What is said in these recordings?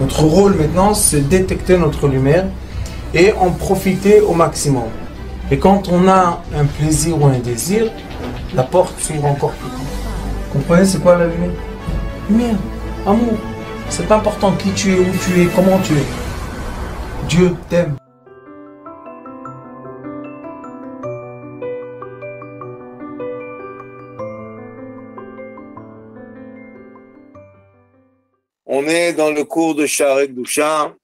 Notre rôle maintenant, c'est détecter notre lumière et en profiter au maximum. Et quand on a un plaisir ou un désir, la porte s'ouvre encore plus. Vous comprenez c'est quoi la lumière? Lumière, amour. C'est pas important qui tu es, où tu es, comment tu es. Dieu t'aime. On est dans le cours de Sharek Doucha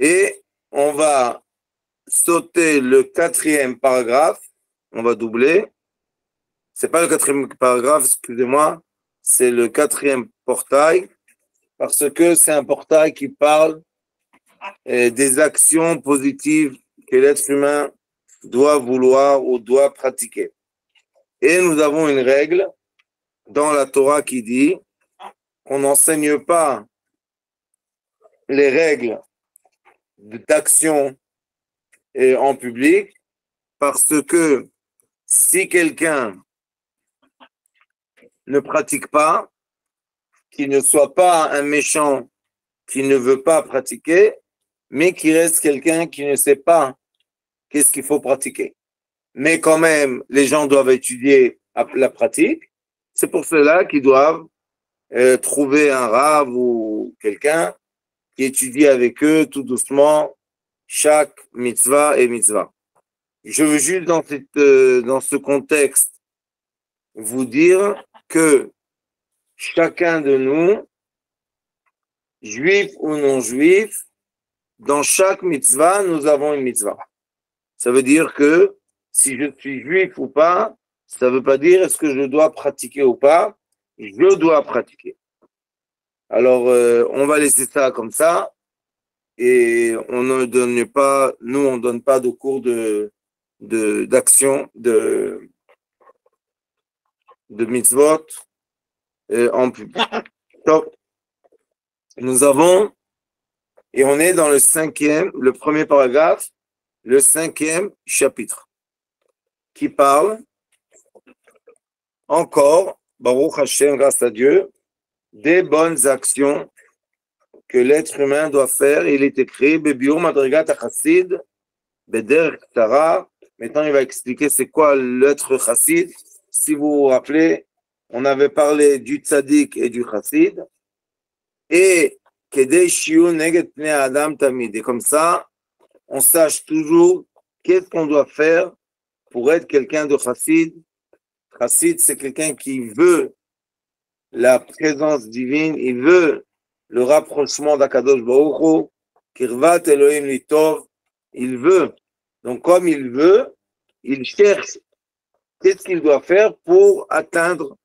et on va sauter le quatrième paragraphe. On va doubler. C'est pas le quatrième paragraphe, excusez-moi, c'est le quatrième portail parce que c'est un portail qui parle euh, des actions positives que l'être humain doit vouloir ou doit pratiquer. Et nous avons une règle dans la Torah qui dit qu'on n'enseigne pas les règles d'action en public parce que si quelqu'un ne pratique pas, qu'il ne soit pas un méchant qui ne veut pas pratiquer, mais qui reste quelqu'un qui ne sait pas qu'est-ce qu'il faut pratiquer. Mais quand même, les gens doivent étudier la pratique. C'est pour cela qu'ils doivent euh, trouver un rave ou quelqu'un qui étudie avec eux tout doucement chaque mitzvah et mitzvah. Je veux juste dans, cette, euh, dans ce contexte vous dire que chacun de nous, juif ou non juif, dans chaque mitzvah, nous avons une mitzvah. Ça veut dire que si je suis juif ou pas, ça ne veut pas dire est-ce que je dois pratiquer ou pas. Je dois pratiquer. Alors, euh, on va laisser ça comme ça et on ne donne pas, nous, on ne donne pas de cours de d'action, de, de, mitzvot euh, en public. nous avons, et on est dans le cinquième, le premier paragraphe, le cinquième chapitre, qui parle encore, Baruch Hashem, grâce à Dieu, des bonnes actions que l'être humain doit faire. Il est écrit, Madrigat Chassid, Beder Tara. Maintenant, il va expliquer c'est quoi l'être chassid. Si vous vous rappelez, on avait parlé du tzaddik et du chassid. Et. Et comme ça, on sache toujours qu'est-ce qu'on doit faire pour être quelqu'un de chassid. Chassid, c'est quelqu'un qui veut la présence divine, il veut le rapprochement d'Akadosh Baruch Kirvat Elohim Litov, il veut. Donc, comme il veut, il cherche qu'est-ce qu'il doit faire pour atteindre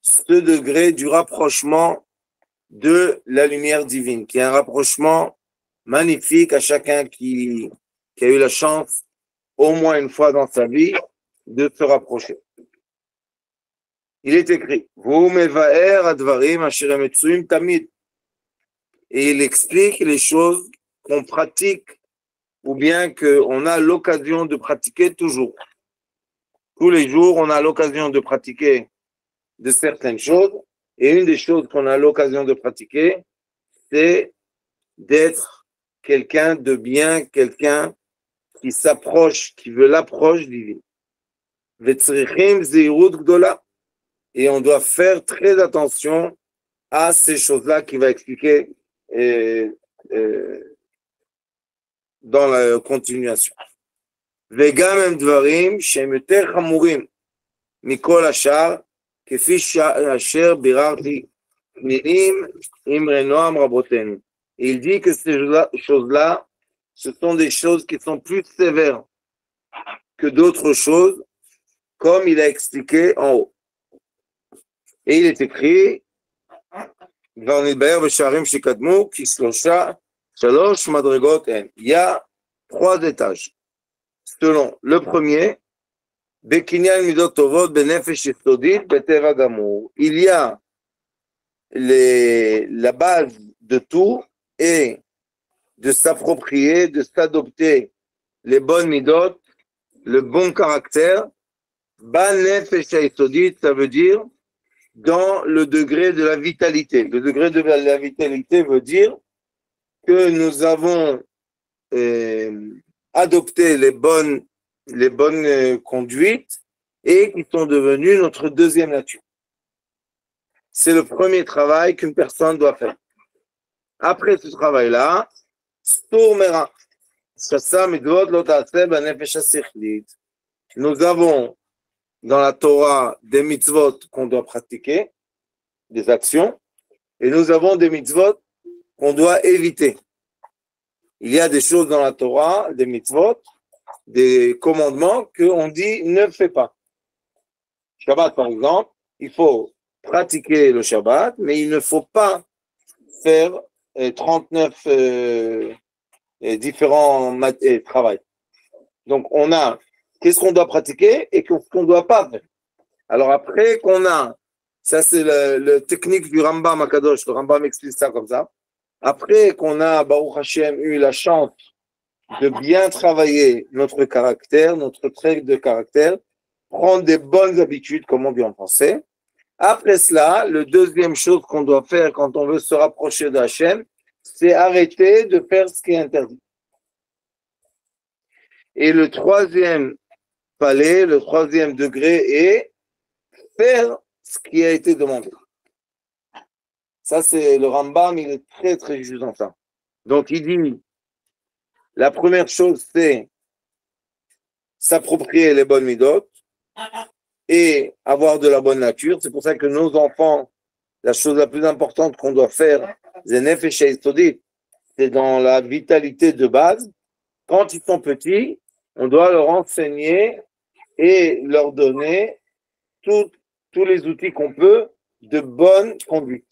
ce degré du rapprochement de la lumière divine, qui est un rapprochement magnifique à chacun qui, qui a eu la chance, au moins une fois dans sa vie, de se rapprocher. Il est écrit, et il explique les choses qu'on pratique ou bien qu'on a l'occasion de pratiquer toujours. Tous les jours, on a l'occasion de pratiquer de certaines choses. Et une des choses qu'on a l'occasion de pratiquer, c'est d'être quelqu'un de bien, quelqu'un qui s'approche, qui veut l'approche divine Et on doit faire très attention à ces choses-là qui va expliquer et, dans la continuation. וגם הם דברים שהם יותר חמורים מכל השאר, כפי אשר ביררתי פנינים עם רנועם רבותינו. Il dit que ces choses-là, ce sont des choses qui sont plus sévères que d'autres choses, comme il a expliqué en haut. Et il est écrit il y a trois étages. Selon le premier, il y a la base de tout et de s'approprier, de s'adopter les bonnes midot, le bon caractère. ça veut dire dans le degré de la vitalité. Le degré de la vitalité veut dire que nous avons euh, adopté les bonnes, les bonnes euh, conduites et qui sont devenues notre deuxième nature. C'est le premier travail qu'une personne doit faire. Après ce travail-là, nous avons dans la Torah des mitzvot qu'on doit pratiquer, des actions, et nous avons des mitzvot qu'on doit éviter. Il y a des choses dans la Torah, des mitzvot, des commandements qu'on dit ne fais pas. Shabbat, par exemple, il faut pratiquer le Shabbat, mais il ne faut pas faire 39 euh, euh, différents travaux. Donc, on a qu'est-ce qu'on doit pratiquer et qu'on ne doit pas faire. Alors après qu'on a, ça c'est le, technique du Rambam Akadosh, le Rambam explique ça comme ça. Après qu'on a, Baruch Hashem, eu la chance de bien travailler notre caractère, notre trait de caractère, prendre des bonnes habitudes, comme on dit en français. Après cela, le deuxième chose qu'on doit faire quand on veut se rapprocher de Hachem, c'est arrêter de faire ce qui est interdit. Et le troisième palais, le troisième degré est faire ce qui a été demandé. Ça, c'est le Rambam, il est très, très juste dans ça. Donc, il dit, la première chose, c'est s'approprier les bonnes midotes et avoir de la bonne nature. C'est pour ça que nos enfants, la chose la plus importante qu'on doit faire, c'est dans la vitalité de base. Quand ils sont petits, on doit leur enseigner et leur donner tous les outils qu'on peut de bonne conduite.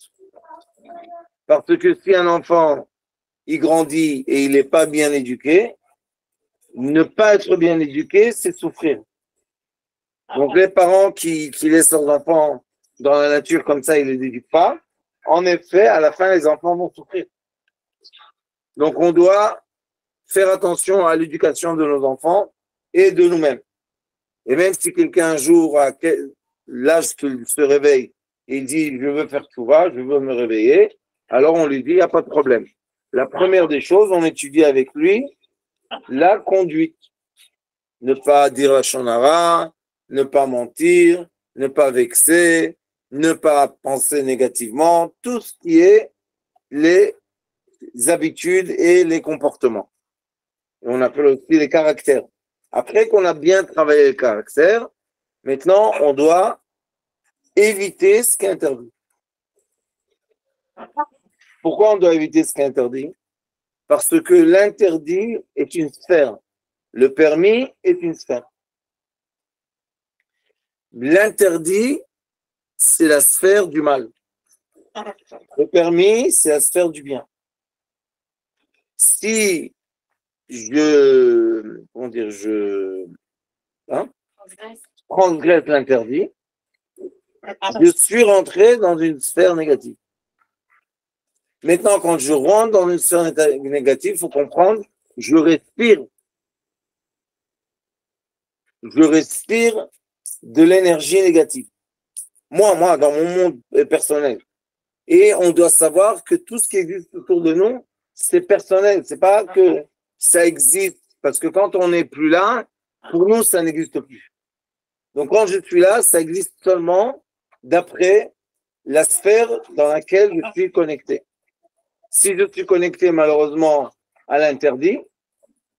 Parce que si un enfant, il grandit et il n'est pas bien éduqué, ne pas être bien éduqué, c'est souffrir. Donc les parents qui, qui laissent leurs enfants dans la nature comme ça, ils ne les éduquent pas. En effet, à la fin, les enfants vont souffrir. Donc on doit faire attention à l'éducation de nos enfants et de nous-mêmes. Et même si quelqu'un un jour, à l'âge qu'il se réveille, il dit, je veux faire tout va, je veux me réveiller, alors on lui dit, il n'y a pas de problème. La première des choses, on étudie avec lui la conduite. Ne pas dire la chanara, ne pas mentir, ne pas vexer, ne pas penser négativement, tout ce qui est les habitudes et les comportements. on appelle aussi les caractères. Après qu'on a bien travaillé le caractère, maintenant on doit éviter ce qui est interdit. Pourquoi on doit éviter ce qui est interdit? Parce que l'interdit est une sphère. Le permis est une sphère. L'interdit, c'est la sphère du mal. Le permis, c'est la sphère du bien. Si je, comment dire, je, hein, transgresse l'interdit, je suis rentré dans une sphère négative. Maintenant, quand je rentre dans une sphère négative, il faut comprendre, je respire. Je respire de l'énergie négative. Moi, moi, dans mon monde personnel. Et on doit savoir que tout ce qui existe autour de nous, c'est personnel. C'est pas que ça existe. Parce que quand on n'est plus là, pour nous, ça n'existe plus. Donc quand je suis là, ça existe seulement d'après la sphère dans laquelle je suis connecté. Si je suis connecté malheureusement à l'interdit,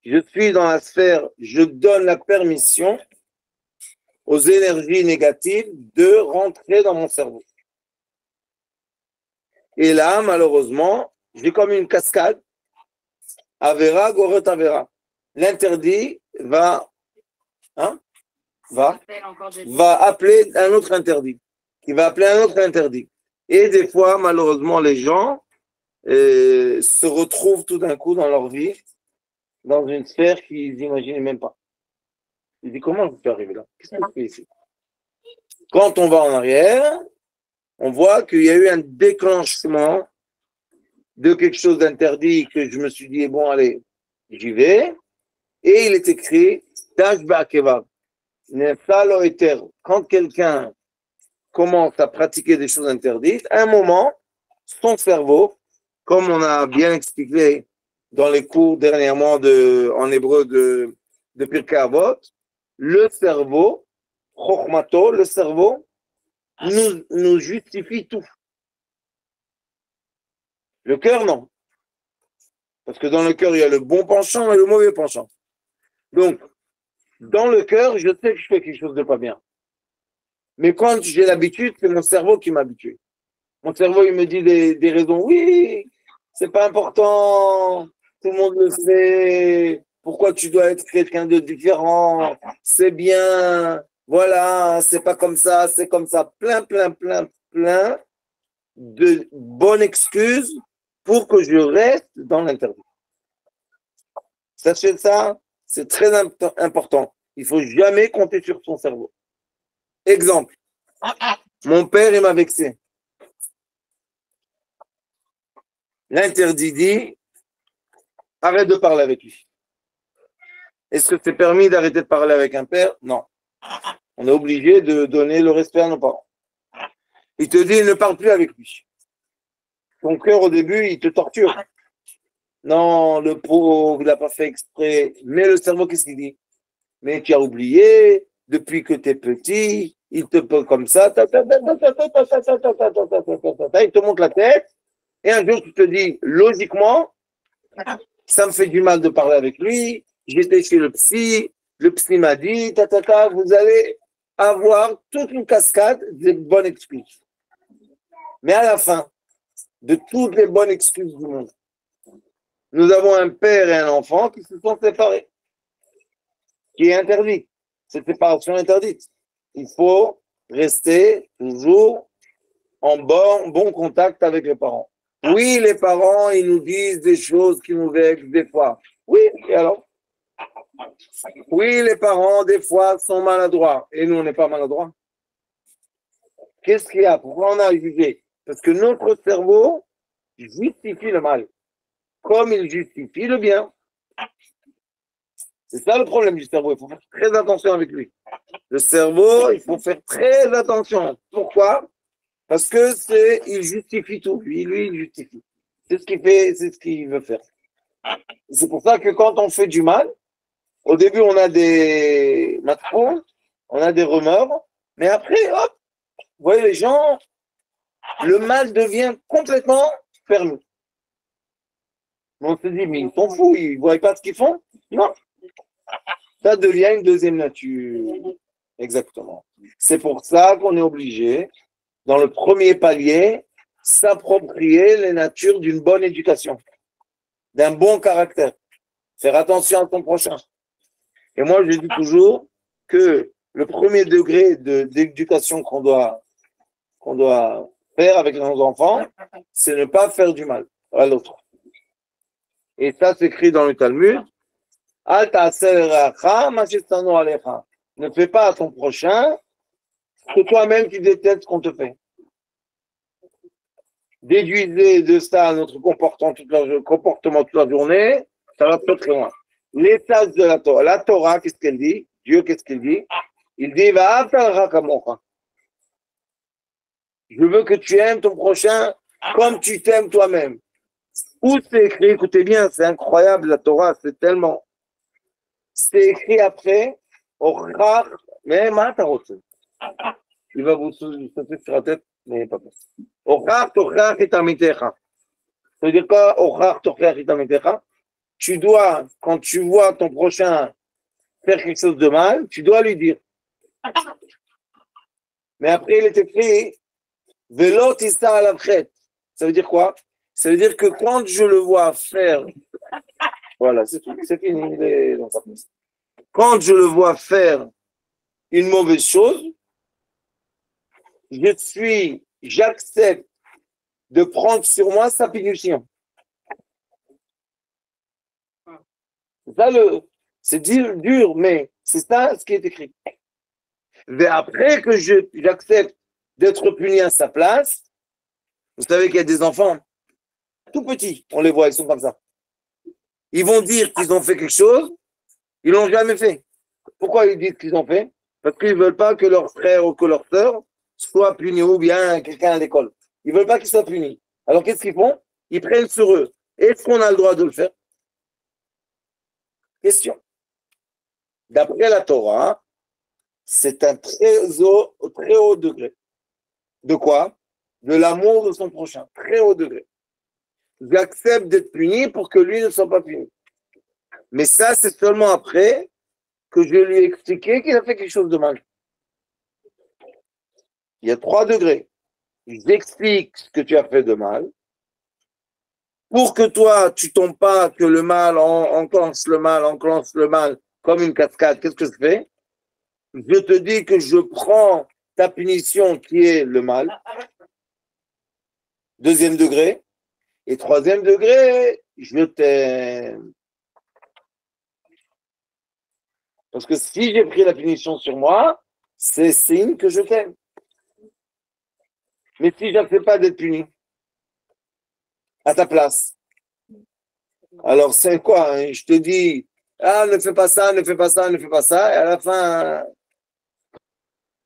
je suis dans la sphère, je donne la permission aux énergies négatives de rentrer dans mon cerveau. Et là, malheureusement, j'ai comme une cascade Avera, Gorot Avera. L'interdit va, hein, va, va appeler un autre interdit, qui va appeler un autre interdit. Et des fois, malheureusement, les gens euh, se retrouvent tout d'un coup dans leur vie dans une sphère qu'ils n'imaginaient même pas. Ils disent comment je peux arriver là? Qu'est-ce que je fais ici? Quand on va en arrière, on voit qu'il y a eu un déclenchement de quelque chose d'interdit que je me suis dit, bon, allez, j'y vais. Et il est écrit, quand quelqu'un commence à pratiquer des choses interdites, à un moment, son cerveau, comme on a bien expliqué dans les cours dernièrement de, en hébreu de, de Pirkei Avot, le cerveau, le cerveau, nous, nous justifie tout. Le cœur, non. Parce que dans le cœur, il y a le bon penchant et le mauvais penchant. Donc, dans le cœur, je sais que je fais quelque chose de pas bien. Mais quand j'ai l'habitude, c'est mon cerveau qui m'habitue. Mon cerveau, il me dit des, des raisons. Oui, c'est pas important. Tout le monde le sait. Pourquoi tu dois être quelqu'un de différent? C'est bien. Voilà, c'est pas comme ça, c'est comme ça. Plein, plein, plein, plein de bonnes excuses pour que je reste dans l'interdit. Sachez ça, c'est très important. Il faut jamais compter sur son cerveau. Exemple. Mon père, il m'a vexé. L'interdit dit, arrête de parler avec lui. Est-ce que c'est permis d'arrêter de parler avec un père? Non. On est obligé de donner le respect à nos parents. Il te dit, ne parle plus avec lui. Ton cœur, au début, il te torture. Non, le pauvre, il n'a pas fait exprès. Mais le cerveau, qu'est-ce qu'il dit Mais tu as oublié, depuis que tu es petit, il te peut comme ça, il te monte la tête, et un jour tu te dis, logiquement, ça me fait du mal de parler avec lui, j'étais chez le psy, le psy m'a dit, vous allez avoir toute une cascade de bonnes excuses. Mais à la fin, de toutes les bonnes excuses du monde, nous avons un père et un enfant qui se sont séparés, qui est interdit. Cette séparation est interdite. Il faut rester toujours en bon, contact avec les parents. Oui, les parents, ils nous disent des choses qui nous vexent des fois. Oui, et alors? Oui, les parents, des fois, sont maladroits. Et nous, on n'est pas maladroits. Qu'est-ce qu'il y a? Pourquoi on a jugé? Parce que notre cerveau justifie le mal, comme il justifie le bien. C'est ça le problème du cerveau. Il faut faire très attention avec lui. Le cerveau, il faut faire très attention. Pourquoi? Parce que c'est, il justifie tout. Lui, lui, il justifie. C'est ce qu'il fait, c'est ce qu'il veut faire. C'est pour ça que quand on fait du mal, au début, on a des matrons, on a des remords, mais après, hop, vous voyez les gens, le mal devient complètement permis. On se dit, mais ils sont fous, ils ne voient pas ce qu'ils font Non, ça devient une deuxième nature. Exactement. C'est pour ça qu'on est obligé, dans le premier palier, s'approprier les natures d'une bonne éducation, d'un bon caractère. Faire attention à ton prochain. Et moi, je dis toujours que le premier degré d'éducation qu'on doit, qu'on doit faire avec nos enfants, c'est ne pas faire du mal à l'autre. Et ça s'écrit dans le Talmud. Ne fais pas à ton prochain que toi-même tu détestes ce qu'on te fait. Déduisez de ça notre comportement toute la, comportement toute la journée, ça va très très loin. L'état de la Torah. Qu'est-ce qu'elle dit? Dieu, qu'est-ce qu'il dit? Il dit Va Je veux que tu aimes ton prochain comme tu t'aimes toi-même. Où c'est écrit Écoutez bien, c'est incroyable la Torah, c'est tellement c'est écrit après, mais Il va vous sauter sur la tête, mais pas possible. Ça veut dire quoi Tu dois, quand tu vois ton prochain faire quelque chose de mal, tu dois lui dire. Mais après, il est écrit, Ça veut dire quoi? Ça veut dire que quand je le vois faire voilà, c'est fini. Quand je le vois faire une mauvaise chose, je suis, j'accepte de prendre sur moi sa punition. Ça c'est dur, mais c'est ça ce qui est écrit. Mais après que j'accepte d'être puni à sa place, vous savez qu'il y a des enfants tout petits, on les voit, ils sont comme ça. Ils vont dire qu'ils ont fait quelque chose, ils l'ont jamais fait. Pourquoi ils disent qu'ils ont fait? Parce qu'ils ne veulent pas que leur frère ou que leur sœur soit puni ou bien quelqu'un à l'école. Ils veulent pas qu'ils soient punis. Alors qu'est-ce qu'ils font? Ils prennent sur eux. Est-ce qu'on a le droit de le faire? Question. D'après la Torah, c'est un très haut, très haut degré. De quoi? De l'amour de son prochain. Très haut degré. J'accepte d'être puni pour que lui ne soit pas puni. Mais ça, c'est seulement après que je lui ai expliqué qu'il a fait quelque chose de mal. Il y a trois degrés. J'explique ce que tu as fait de mal. Pour que toi, tu tombes pas, que le mal enclenche le mal, enclenche le mal comme une cascade, qu'est-ce que je fais? Je te dis que je prends ta punition qui est le mal. Deuxième degré. Et troisième degré, je t'aime. Parce que si j'ai pris la punition sur moi, c'est signe que je t'aime. Mais si je ne pas d'être puni à ta place, alors c'est quoi hein? Je te dis, ah, ne fais pas ça, ne fais pas ça, ne fais pas ça, et à la fin,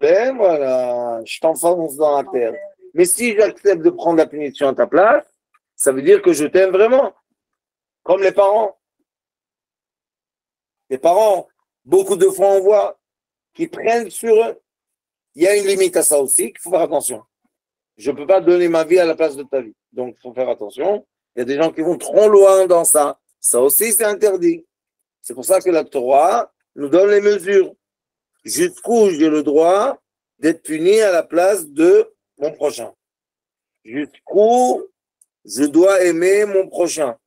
ben voilà, je t'enfonce dans la terre. Mais si j'accepte de prendre la punition à ta place, ça veut dire que je t'aime vraiment, comme les parents. Les parents, beaucoup de fois, on voit qu'ils prennent sur eux. Il y a une limite à ça aussi, qu'il faut faire attention. Je ne peux pas donner ma vie à la place de ta vie. Donc, il faut faire attention. Il y a des gens qui vont trop loin dans ça. Ça aussi, c'est interdit. C'est pour ça que la Torah nous donne les mesures. Jusqu'où j'ai le droit d'être puni à la place de mon prochain? Jusqu'où je dois aimer mon prochain?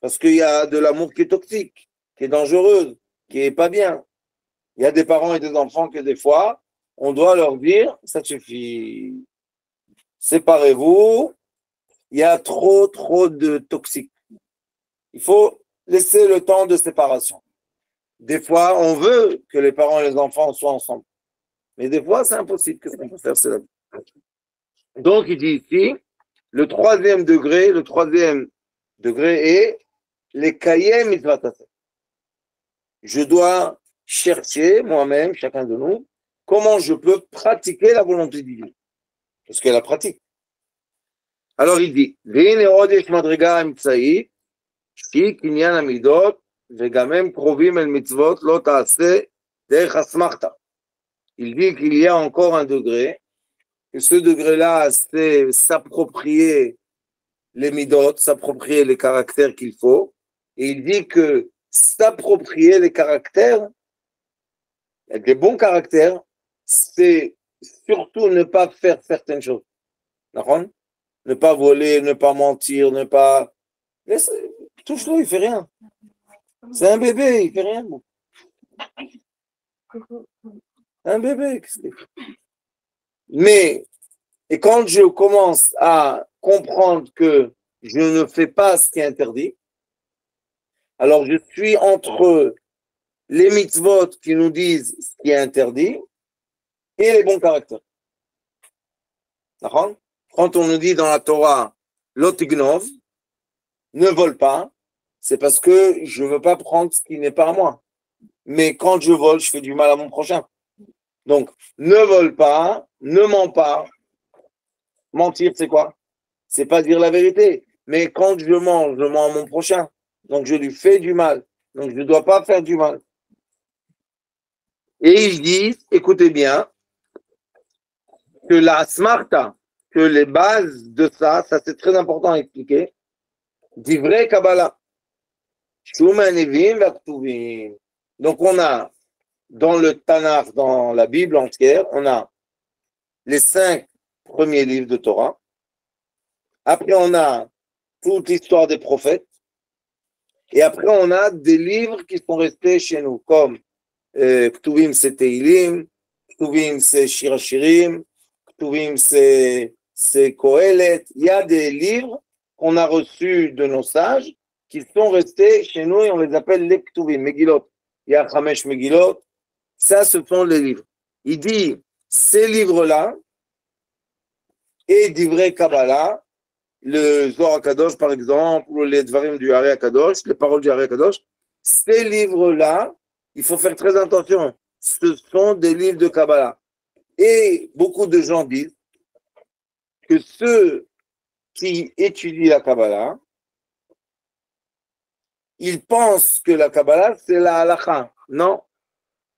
Parce qu'il y a de l'amour qui est toxique, qui est dangereux, qui est pas bien. Il y a des parents et des enfants que des fois, on doit leur dire, ça suffit séparez-vous, il y a trop, trop de toxiques. Il faut laisser le temps de séparation. Des fois, on veut que les parents et les enfants soient ensemble. Mais des fois, c'est impossible. Qu'est-ce qu'on peut faire C'est Donc, il dit ici, le troisième degré, le troisième degré est les cahiers mitzvatase. Je dois chercher moi-même, chacun de nous, comment je peux pratiquer la volonté divine parce qu'elle la pratique. Alors il dit, il dit qu'il y a encore un degré, et ce degré-là, c'est s'approprier les midot, s'approprier les caractères qu'il faut. Et il dit que s'approprier les caractères, des bons caractères, c'est surtout ne pas faire certaines choses. Ne pas voler, ne pas mentir, ne pas. Touche-le, il fait rien. C'est un bébé, il fait rien. Un bébé. Mais, et quand je commence à comprendre que je ne fais pas ce qui est interdit, alors je suis entre les mitzvot qui nous disent ce qui est interdit et les bons caractères. Quand on nous dit dans la Torah, l'otignov, ne vole pas, c'est parce que je ne veux pas prendre ce qui n'est pas à moi. Mais quand je vole, je fais du mal à mon prochain. Donc, ne vole pas, ne mens pas. Mentir, c'est quoi? C'est pas dire la vérité. Mais quand je mens, je mens à mon prochain. Donc, je lui fais du mal. Donc, je ne dois pas faire du mal. Et ils disent, écoutez bien, que la smarta, que les bases de ça, ça c'est très important à expliquer, vrai Kabbalah. Donc on a dans le Tanakh, dans la Bible entière, on a les cinq premiers livres de Torah. Après, on a toute l'histoire des prophètes. Et après, on a des livres qui sont restés chez nous, comme euh, Ktuvim, c'est Teilim, Ktuvim, c'est Shirachirim, c'est Kohelet. Il y a des livres qu'on a reçus de nos sages qui sont restés chez nous et on les appelle les Ktuvim, Megilot. Il y Megilot. Ça, ce sont les livres. Il dit, ces livres-là, et d'Ivrei Kabbalah, le Zohar Kadosh, par exemple, ou les Dvarim du Hari Kadosh, les paroles du Hari Kadosh, ces livres-là, il faut faire très attention. Ce sont des livres de Kabbalah. Et beaucoup de gens disent que ceux qui étudient la Kabbalah, ils pensent que la Kabbalah, c'est la halakha. Non.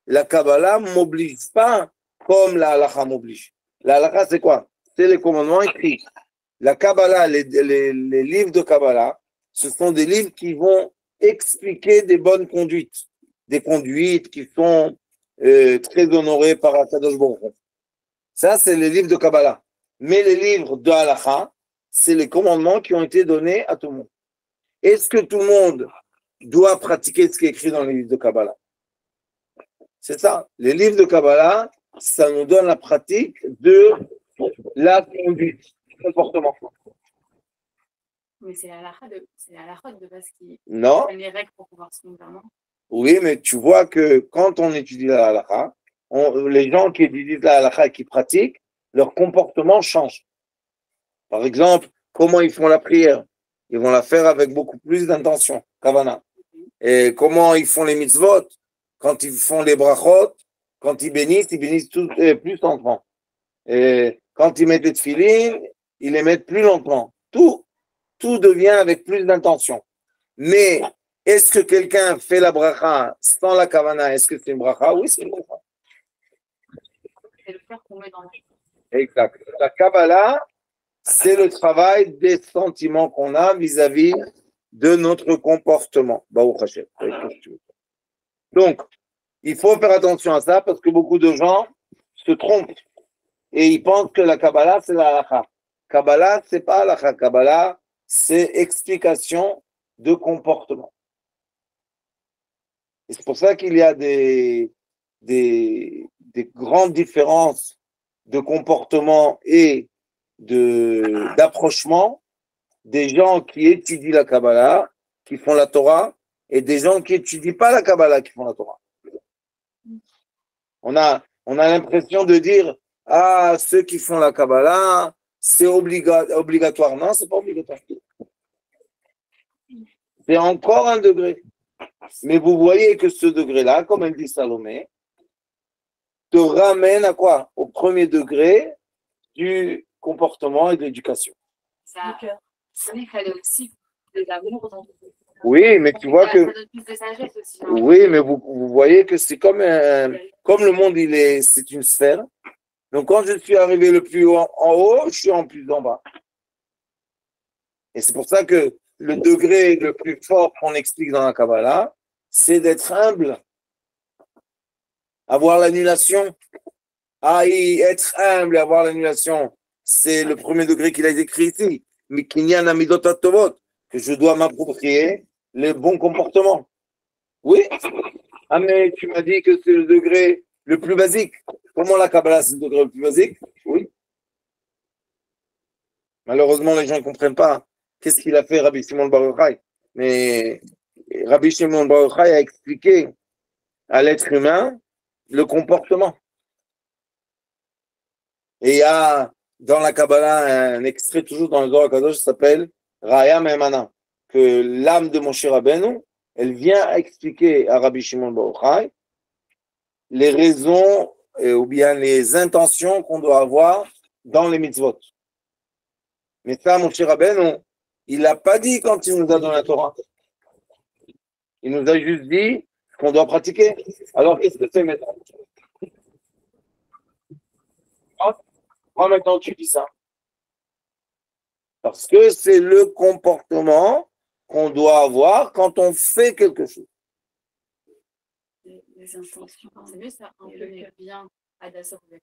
La Kabbalah m'oblige pas comme la halakha m'oblige. La halakha, c'est quoi? C'est les commandements écrits. La Kabbalah, les, livres de Kabbalah, ce sont des livres qui vont expliquer des bonnes conduites, des conduites qui sont euh, très honorées par Akadosh Baruch Ça, c'est les livres de Kabbalah. Mais les livres de halakha, c'est les commandements qui ont été donnés à tout le monde. Est-ce que tout le monde doit pratiquer ce qui est écrit dans les livres de Kabbalah C'est ça. Les livres de Kabbalah, ça nous donne la pratique de la conduite, du comportement. Mais c'est la de, c'est la de base qui non. donne les règles pour pouvoir se vraiment. Oui, mais tu vois que quand on étudie la halakha, les gens qui étudient la halakha et qui pratiquent, leur comportement change. Par exemple, comment ils font la prière? Ils vont la faire avec beaucoup plus d'intention, kavana. Et comment ils font les mitzvot? Quand ils font les brachot, quand ils bénissent, ils bénissent tout, euh, plus lentement. Et quand ils mettent des tefilines, ils les mettent plus lentement. Tout, tout devient avec plus d'intention. Mais est-ce que quelqu'un fait la bracha sans la kavana? Est-ce que c'est une bracha? Oui, c'est une bracha. C'est le cœur qu'on met dans Exact. La Kabbalah, c'est le travail des sentiments qu'on a vis-à-vis de notre comportement. Donc, il faut faire attention à ça parce que beaucoup de gens se trompent et ils pensent que la Kabbalah, c'est la halakha. Kabbalah, c'est pas la Kabbalah, c'est explication de comportement. C'est pour ça qu'il y a des, des, des grandes différences de comportement et d'approchement des gens qui étudient la Kabbalah, qui font la Torah, et des gens qui étudient pas la Kabbalah, qui font la Torah. On a, on a l'impression de dire, ah, ceux qui font la Kabbalah, c'est obligatoire. Non, c'est pas obligatoire. C'est encore un degré. Mais vous voyez que ce degré-là, comme elle dit Salomé, te ramène à quoi? Au premier degré du comportement et de l'éducation. Dans oui, mais tu vois que. Oui, mais vous, vous voyez que c'est comme un, comme le monde, il est, c'est une sphère. Donc quand je suis arrivé le plus haut en haut, je suis en plus en bas. Et c'est pour ça que le degré le plus fort qu'on explique dans la Kabbalah, c'est d'être humble avoir l'annulation. Ah, être humble et avoir l'annulation, c'est le premier degré qu'il a écrit ici. Que je dois m'approprier les bons comportements. Oui. Ah, mais tu m'as dit que c'est le degré le plus basique. Comment la Kabbalah, c'est le degré le plus basique? Oui. Malheureusement, les gens ne comprennent pas qu'est-ce qu'il a fait Rabbi Simon Baruchai. Mais Rabbi Shimon Baruchai a expliqué à l'être humain le comportement. Et il y a dans la Kabbalah un extrait toujours dans le Zohar Kadosh s'appelle Raya Memana, que l'âme de Moshe Rabbeinu, elle vient expliquer à Rabbi Shimon Baruchai les raisons ou bien les intentions qu'on doit avoir dans les mitzvot. Mais ça, Moshe Rabbeinu, il l'a pas dit quand il nous a donné la Torah. Il nous a juste dit qu'on doit pratiquer. Alors, qu'est-ce que c'est maintenant Moi, maintenant, tu dis ça. Parce que c'est le comportement qu'on doit avoir quand on fait quelque chose. Les intentions, c'est mieux ça, un peu bien avec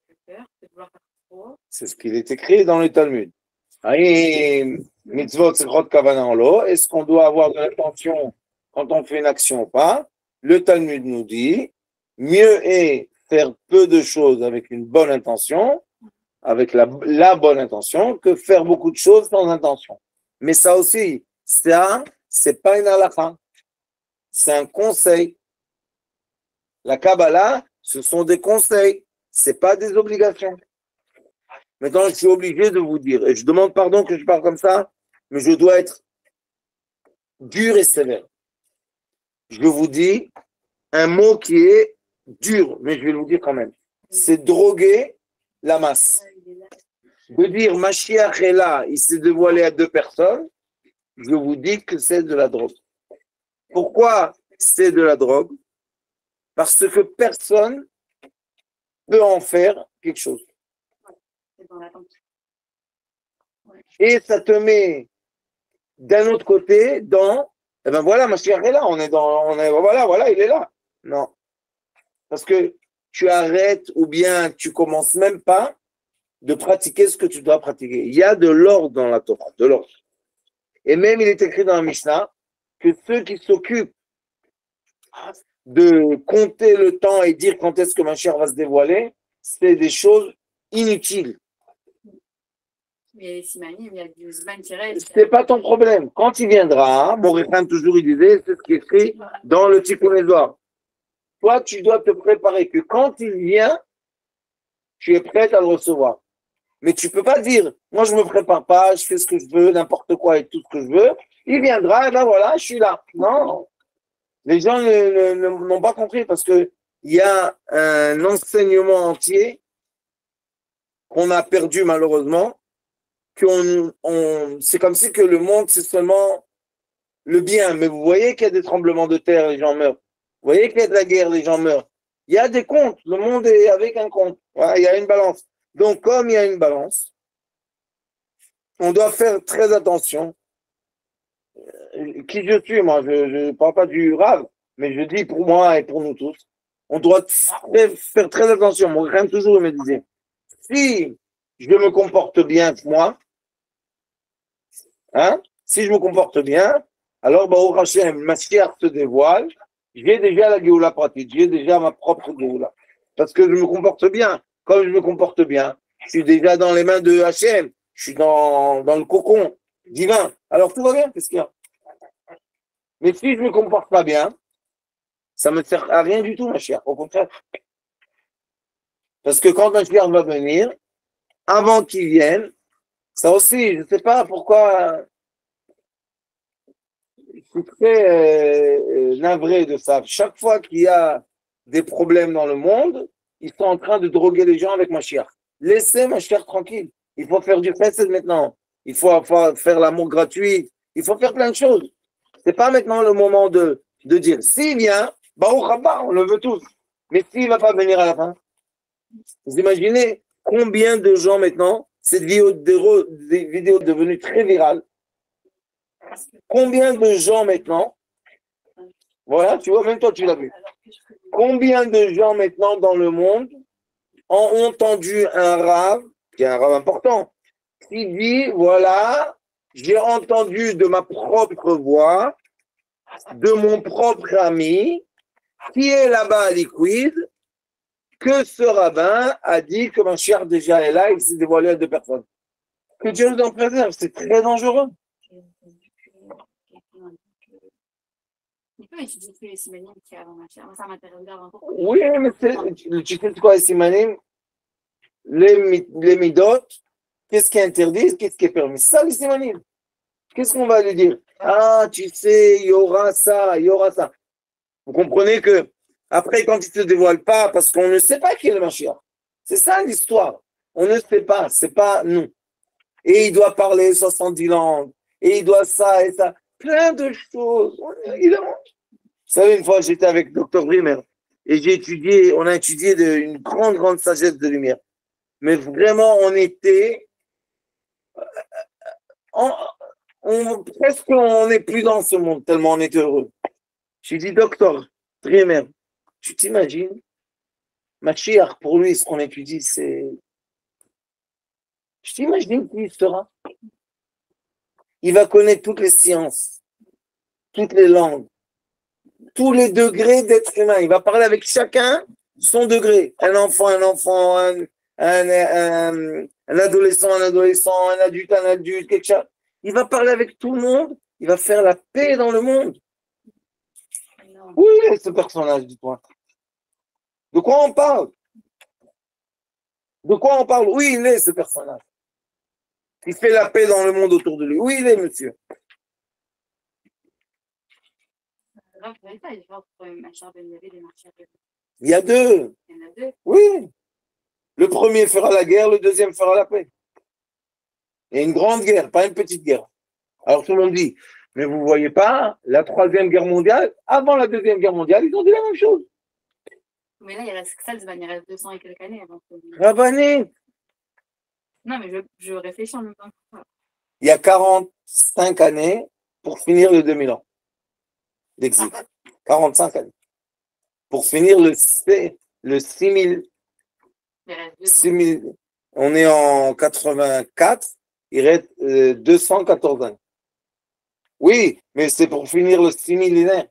le cœur, de vouloir faire trop. C'est ce qu'il est écrit dans le Talmud. Mitzvot, Est-ce qu'on doit avoir de l'intention quand on fait une action ou pas? Le Talmud nous dit, mieux est faire peu de choses avec une bonne intention, avec la, bonne intention, que faire beaucoup de choses sans intention. Mais ça aussi, ça, c'est pas une halakha. C'est un conseil. La Kabbalah, ce sont des conseils. C'est pas des obligations. Maintenant, je suis obligé de vous dire, et je demande pardon que je parle comme ça, mais je dois être dur et sévère je vous dis un mot qui est dur, mais je vais vous dire quand même. C'est droguer la masse. De dire Mashiach est là, il s'est dévoilé à deux personnes, je vous dis que c'est de la drogue. Pourquoi c'est de la drogue? Parce que personne peut en faire quelque chose. Et ça te met d'un autre côté dans, eh ben voilà, Mashiach est là, on est dans, on est, voilà, voilà, il est là. Non. Parce que tu arrêtes ou bien tu commences même pas de pratiquer ce que tu dois pratiquer. Il y a de l'ordre dans la Torah, de l'ordre. Et même il est écrit dans la Mishnah que ceux qui s'occupent de compter le temps et dire quand est-ce que ma chère va se dévoiler, c'est des choses inutiles. Mais il y a du C'est pas ton problème. Quand il viendra, mon référent toujours il disait, c'est ce qui est écrit dans le Tikkun Toi, tu dois te préparer que quand il vient, tu es prêt à le recevoir. Mais tu peux pas dire, moi je me prépare pas, je fais ce que je veux, n'importe quoi et tout ce que je veux. Il viendra, et ben voilà, je suis là. Non. Les gens n'ont pas compris parce que il y a un enseignement entier qu'on a perdu malheureusement on, c'est comme si que le monde, c'est seulement le bien. Mais vous voyez qu'il y a des tremblements de terre, les gens meurent. Vous voyez qu'il y a de la guerre, les gens meurent. Il y a des comptes. Le monde est avec un compte. il y a une balance. Donc, comme il y a une balance, on doit faire très attention. Euh, qui je suis, moi, je ne parle pas du rave, mais je dis pour moi et pour nous tous, on doit faire très attention. Mon grand toujours me disait, si je me comporte bien, moi, Hein? Si je me comporte bien, alors, bah, au Hashem, ma se dévoile, j'ai déjà la Géoula pratique, j'ai déjà ma propre Géoula. Parce que je me comporte bien. Comme je me comporte bien, je suis déjà dans les mains de Hachem, je suis dans, dans le cocon divin. Alors tout va bien, qu'est-ce qu'il y a? Mais si je ne me comporte pas bien, ça ne me sert à rien du tout, ma chère, au contraire. Parce que quand un chien va venir, avant qu'il vienne, ça aussi, je ne sais pas pourquoi. Je suis très euh, navré de ça. Chaque fois qu'il y a des problèmes dans le monde, ils sont en train de droguer les gens avec ma chère. Laissez ma chère tranquille. Il faut faire du facette maintenant. Il faut faire l'amour gratuit. Il faut faire plein de choses. C'est pas maintenant le moment de, de dire s'il vient, Baruch on le veut tous. Mais s'il va pas venir à la fin, vous imaginez combien de gens maintenant cette vidéo, vidéo devenue très virale. Combien de gens maintenant, voilà, tu vois, même toi tu l'as vu. Combien de gens maintenant dans le monde ont entendu un rave, qui est un rave important, qui dit, voilà, j'ai entendu de ma propre voix, de mon propre ami, qui est là-bas à Liquide, que ce rabbin a dit que mon cher déjà est là, il s'est dévoilé à deux personnes. Que Dieu nous en préserve, c'est très dangereux. Oui, mais tu sais quoi, les simanim Les, les midot, qu'est-ce qui est interdit, qu'est-ce qui est permis? Ça, les simanim. Qu'est-ce qu'on va lui dire? Ah, tu sais, il y aura ça, il y aura ça. Vous comprenez que après, quand il ne se dévoile pas, parce qu'on ne sait pas qui est le Mashiach. C'est ça l'histoire. On ne sait pas, c'est pas nous. Et il doit parler 70 langues, et il doit ça et ça. Plein de choses. Vous savez, une fois, j'étais avec Dr. Rimer, et j'ai étudié, on a étudié une grande, grande sagesse de lumière. Mais vraiment, on était. On, presque on n'est plus dans ce monde, tellement on est heureux. J'ai dit, docteur Rimer, tu t'imagines? Machiach, pour lui, ce qu'on étudie, c'est. Je t'imagine qui il sera? Il va connaître toutes les sciences, toutes les langues, tous les degrés d'être humain. Il va parler avec chacun son degré. Un enfant, un enfant, un, un, adolescent, un adolescent, un adulte, un adulte, quelque chose. Il va parler avec tout le monde. Il va faire la paix dans le monde. Oui, ce personnage, dis-toi. De quoi on parle? De quoi on parle? Oui, il est ce personnage. Il fait la paix dans le monde autour de lui. Oui, il est, monsieur. Il y a deux. Il y en a deux. Oui. Le premier fera la guerre, le deuxième fera la paix. Et une grande guerre, pas une petite guerre. Alors tout le monde dit, mais vous ne voyez pas, la troisième guerre mondiale, avant la deuxième guerre mondiale, ils ont dit la même chose. Mais là, il reste que ça, il reste 200 et quelques années avant. que- Rabané, Non, mais je, je réfléchis en même temps. il y a 45 années pour finir le 2000 ans d'exil. 45 années. Pour finir le, C- le 6000 Il reste 200. 6000, on est en 84, il reste euh, 214 ans. Oui, mais c'est pour finir le 6 millénaire.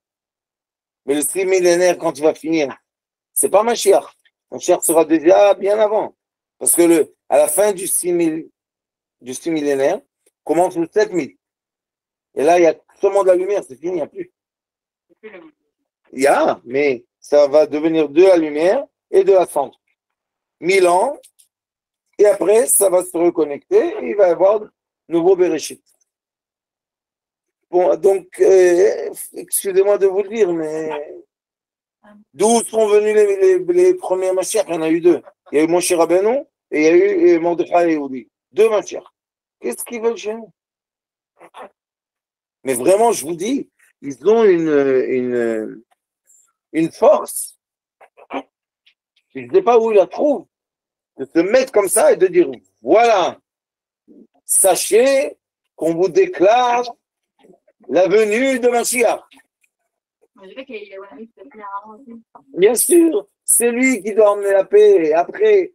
Mais le 6 millénaire, quand il va finir, c'est pas Mashiach. Mashiach sera déjà bien avant. Parce que le, à la fin du 6, mille- du 6 millénaire, commence le 7000. Et là, il y a seulement de la lumière, c'est fini, il n'y a plus. C'est plus le même. Il y a, mais ça va devenir de la lumière et de la cendre. Mille ans, et après, ça va se reconnecter et il va y avoir de nouveau Bereshit. Bon, donc, euh, excusez-moi de vous le dire, mais d'où sont venus les, les, les premiers Il y en a eu deux. Il y a eu Moshe Rabbeinu et il y a eu Mordechai et Yehudi. Deux Mashiach. Qu'est-ce qu'ils veulent chez nous? Mais vraiment, je vous dis, ils ont une, une, une force. Je ne sais pas où ils la trouvent. De se mettre comme ça et de dire, voilà, sachez qu'on vous déclare la venue de Mashiach. Bien sûr, c'est lui qui doit emmener la paix. Et après,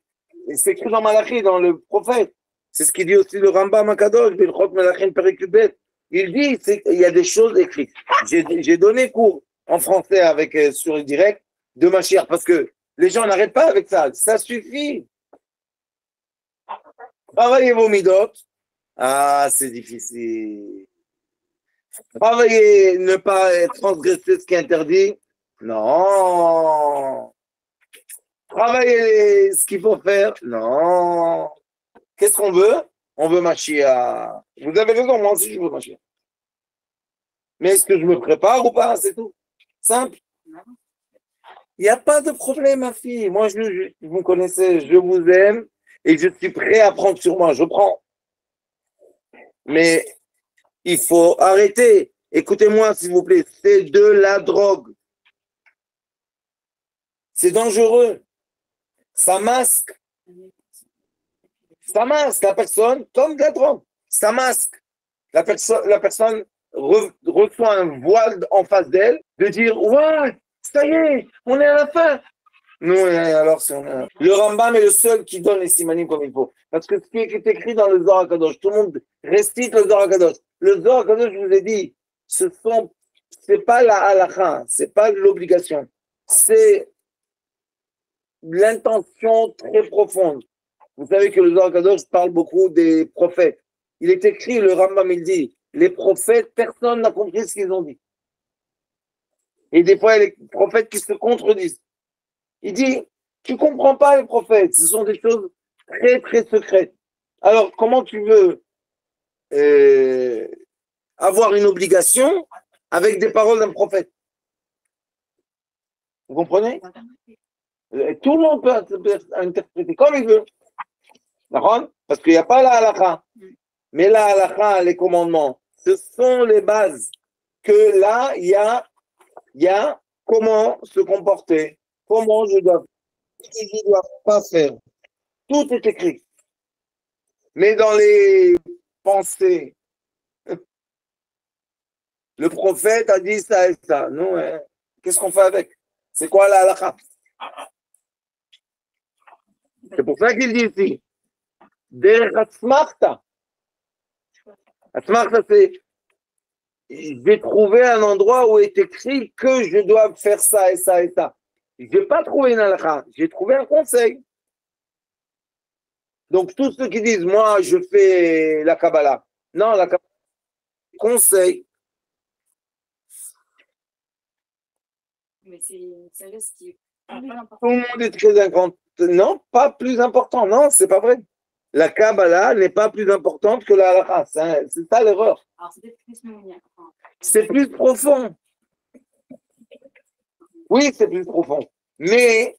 c'est écrit dans Malachi, dans le prophète. C'est ce qu'il dit aussi le Rambam Akadosh, Bilchot Melachim Perikubet. Il dit, il y a des choses écrites. J'ai donné cours en français avec, euh, sur le direct de ma chère parce que les gens n'arrêtent pas avec ça. Ça suffit. Travaillez vos midot. Ah, c'est difficile. Travaillez, ne pas transgresser ce qui est interdit. Non. Travailler ce qu'il faut faire. Non. Qu'est-ce qu'on veut? On veut Mashiach. Vous avez raison, moi aussi je veux Mashiach. Mais est-ce que je me prépare ou pas C'est tout. Simple. Il n'y a pas de problème, ma fille. Moi, je, je- vous connaissez, je vous aime et je suis prêt à prendre sur moi. Je prends. Mais il faut arrêter. Écoutez-moi, s'il vous plaît. C'est de la drogue. C'est dangereux. Ça masque. Ça masque la personne comme de la drogue. Ça masque. La, perso- la personne re- reçoit un voile en face d'elle de dire Ouais, ça y est, on est à la fin. Et alors on Le Rambam est le seul qui donne les simanim comme il faut. Parce que ce qui est écrit dans le Zohar Kadosh, tout le monde récite le Zohar Kadosh. Le Zohar Kadosh, je vous ai dit, ce sont, c'est pas la halakha, c'est pas l'obligation. C'est l'intention très profonde. Vous savez que le Zohar parle beaucoup des prophètes. Il est écrit, le Rambam, il dit, les prophètes, personne n'a compris ce qu'ils ont dit. Et des fois, il y a les prophètes qui se contredisent. Il dit, tu comprends pas les prophètes, ce sont des choses très, très secrètes. Alors, comment tu veux euh, avoir une obligation avec des paroles d'un prophète? Vous comprenez? Tout le monde peut interpréter comme il veut. Parce qu'il n'y a pas la halakha. Mais la halakha, les commandements, ce sont les bases. Que là, il y a, y a comment se comporter, comment je dois, ce que je ne dois pas faire. Tout est écrit. Mais dans les pensées, le prophète a dit ça et ça. Hein, qu'est-ce qu'on fait avec? C'est quoi la halakha? C'est pour ça qu'il dit ici. Derech Atzmarta. Atzmarta, c'est j'ai trouvé un endroit où est écrit que je dois faire ça et ça et ça. Je n'ai pas trouvé une halakha, j'ai trouvé un conseil. Donc, tous ceux qui disent, moi, je fais la Kabbalah. Non, la Kabbalah, conseil. Mais c'est une sagesse qui est importante. Tout le monde est très important. Non, pas plus important. Non, c'est pas vrai. La Kabbalah n'est pas plus importante que la halakha. C'est ça l'erreur. C'est plus profond. Oui, c'est plus profond. Mais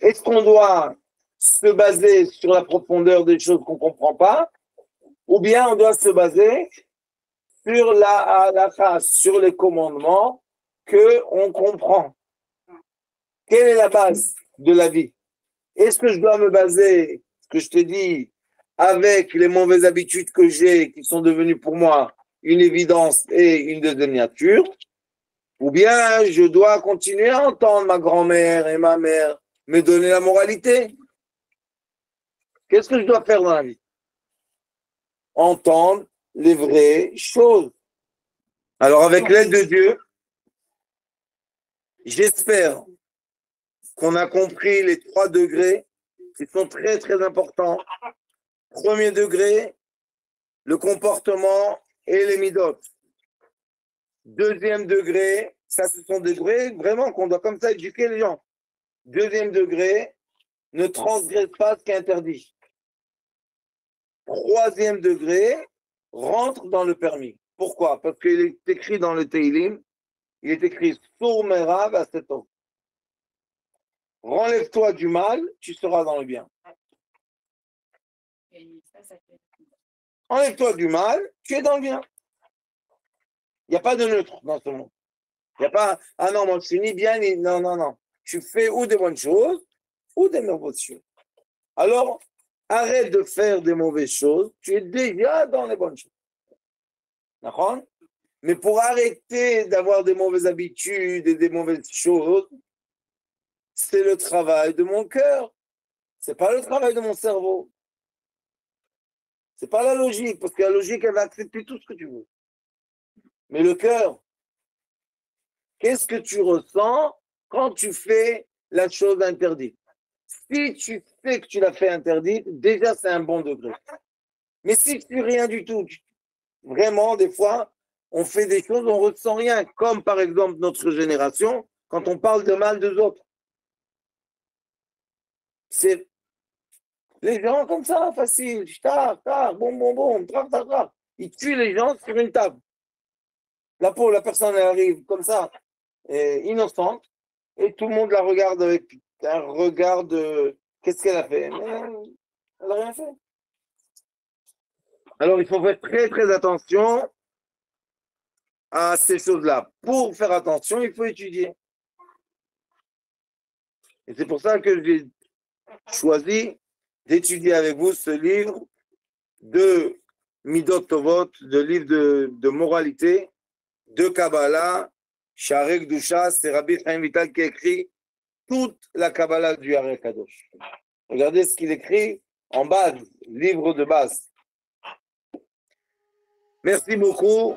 est-ce qu'on doit se baser sur la profondeur des choses qu'on ne comprend pas, ou bien on doit se baser sur la halakha, sur les commandements que on comprend? Quelle est la base de la vie? Est-ce que je dois me baser, ce que je te dis, avec les mauvaises habitudes que j'ai, qui sont devenues pour moi une évidence et une deuxième nature, ou bien je dois continuer à entendre ma grand-mère et ma mère me donner la moralité. Qu'est-ce que je dois faire dans la vie? Entendre les vraies choses. Alors avec l'aide de Dieu, j'espère qu'on a compris les trois degrés qui sont très très importants. Premier degré, le comportement et les midotes. Deuxième degré, ça ce sont des degrés vraiment qu'on doit comme ça éduquer les gens. Deuxième degré, ne transgresse pas ce qui est interdit. Troisième degré, rentre dans le permis. Pourquoi? Parce qu'il est écrit dans le Teilim, il est écrit Sourmerav à cet homme. Renlève-toi du mal, tu seras dans le bien. Enlève-toi du mal, tu es dans le bien. Il n'y a pas de neutre dans ce monde. Il n'y a pas, ah non, moi je suis ni bien, ni. Non, non, non. Tu fais ou des bonnes choses, ou des mauvaises choses. Alors, arrête de faire des mauvaises choses, tu es déjà dans les bonnes choses. D'accord? Mais pour arrêter d'avoir des mauvaises habitudes et des mauvaises choses, c'est le travail de mon cœur. C'est pas le travail de mon cerveau. C'est pas la logique, parce que la logique, elle va accepter tout ce que tu veux. Mais le cœur, qu'est-ce que tu ressens quand tu fais la chose interdite? Si tu sais que tu l'as fait interdite, déjà c'est un bon degré. Mais si tu rien du tout, vraiment, des fois, on fait des choses, on ne ressent rien, comme par exemple notre génération, quand on parle de mal des autres. C'est les gens comme ça, facile, tard, tard, bon, bon, bon, trap, trap, trap. Ils tuent les gens sur une table. La peau, la personne arrive comme ça, innocente, et tout le monde la regarde avec un regard de qu'est-ce qu'elle a fait? Elle n'a rien fait. Alors il faut faire très très attention à ces choses-là. Pour faire attention, il faut étudier. Et c'est pour ça que j'ai choisi d'étudier avec vous ce livre de Midot Tovot, de livre de, moralité, de Kabbalah, Sharek Dusha, c'est Rabbi Chaim qui écrit toute la Kabbalah du Yarek Kadosh. Regardez ce qu'il écrit en base, livre de base. Merci beaucoup.